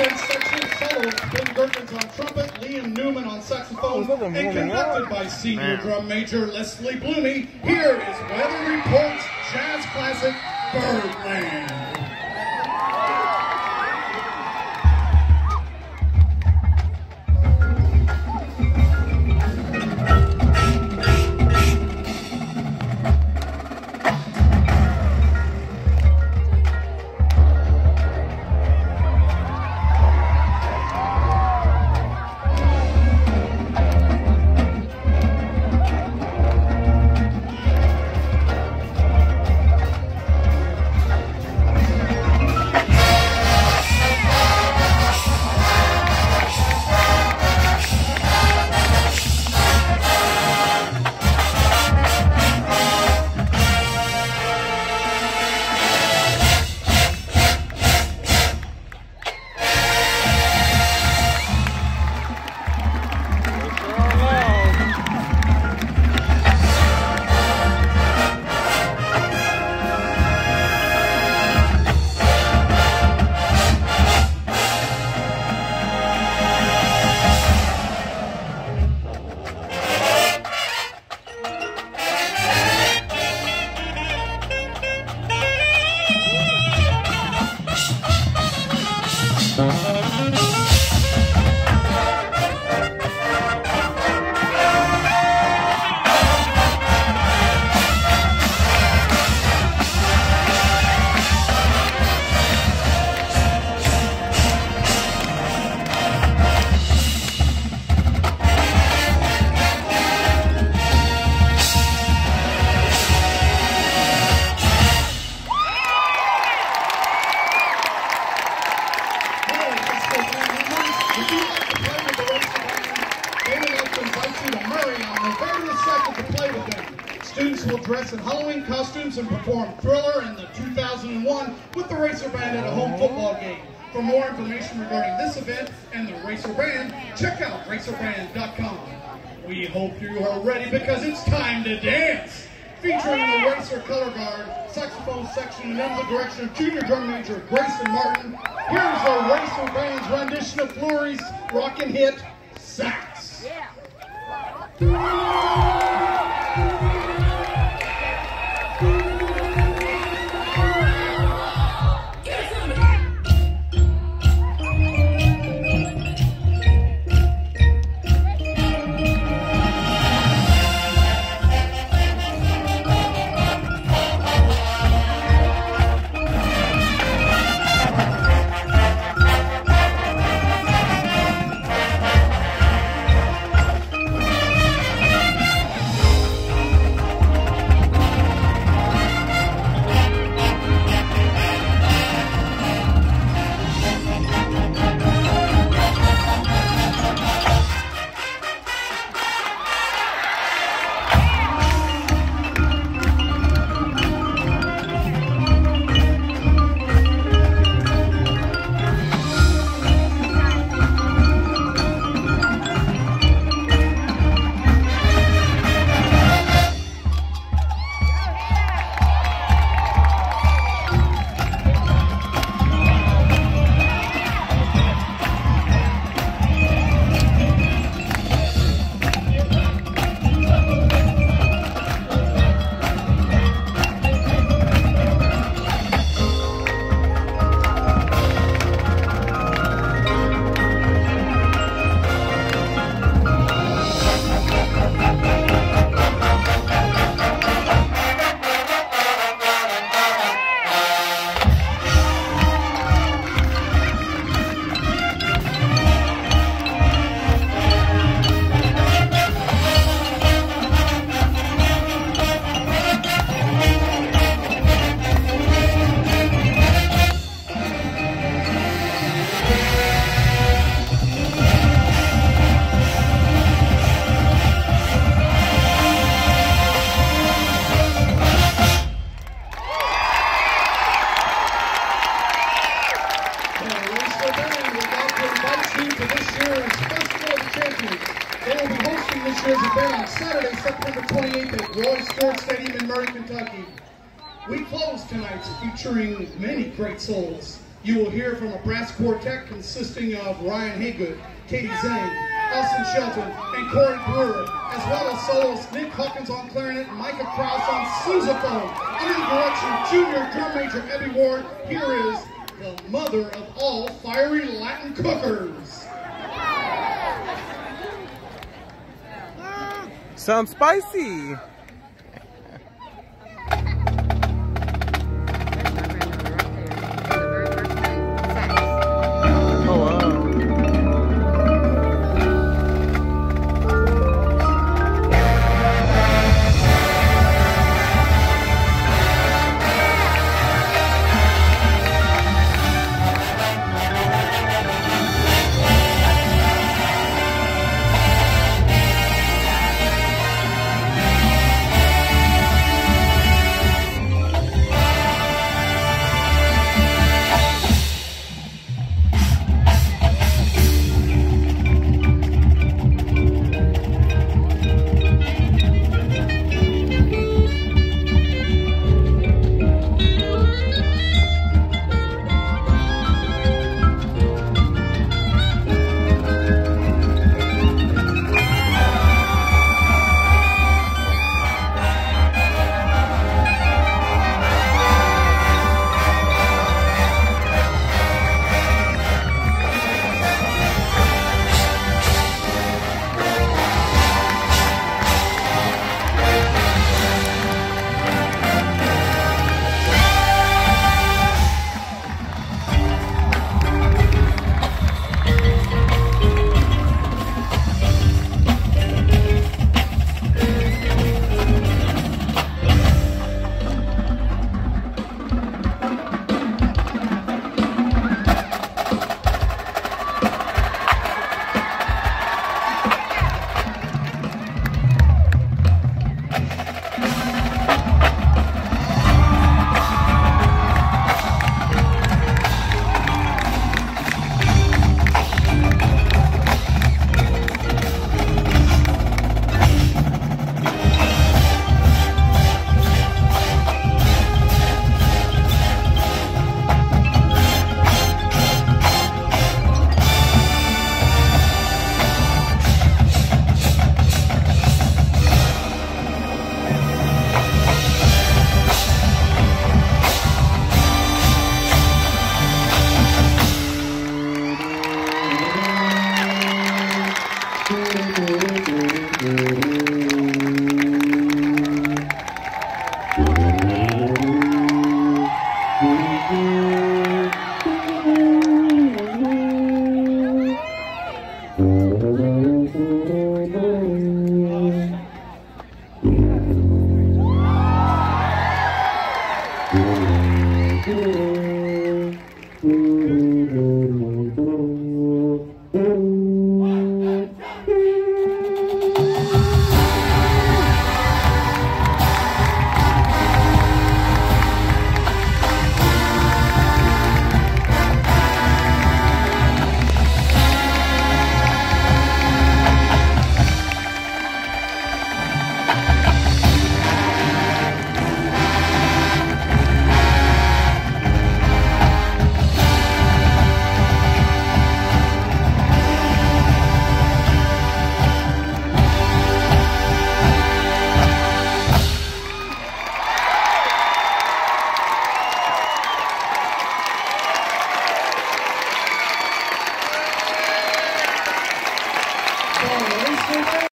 against section solos, Ben Gerkins on trumpet, Liam Newman on saxophone, Oh, and conducted by senior drum major Leslie Bloomey. Here is Weather Report's jazz classic, Birdland. Would you like to play with the Racer Band? They would like to invite you to Murray on November the 2nd to play with them. Students will dress in Halloween costumes and perform Thriller in the 2001 with the Racer Band at a home football game. For more information regarding this event and the Racer Band, check out racerband.com. We hope you are ready because it's time to dance. Featuring the Racer Color Guard, saxophone section, and under the direction of junior drum major Grayson Martin, here's the Racer Band's rendition of Fleur East's rockin' hit, Sax. This year's event on Saturday, September 28th at Roy Stewart Stadium in Murray, Kentucky. We close tonight's featuring many great souls. You will hear from a brass quartet consisting of Ryan Haygood, Katie Zane, Austin Shelton, and Corey Brewer, as well as soloists Nick Hawkins on clarinet Micah Krause on sousaphone. Under the direction of junior drum major Ebby Ward, here is the mother of all fiery Latin cookers. Sounds spicy.